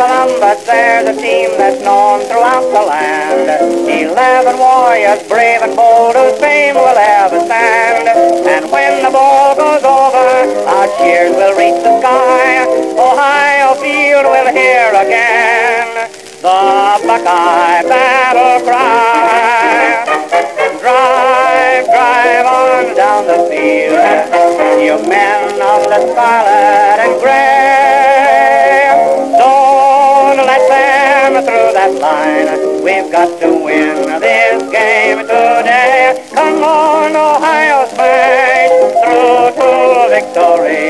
Yes, there's a team that's known throughout the land. Eleven warriors, brave and bold, whose fame will ever stand. And when the ball goes over, our cheers will reach the sky. Ohio Field will hear again the Buckeye battle cry. Drive, drive on down the field, you men of the scarlet that line. We've got to win this game today. Come on, Ohio State, through to victory.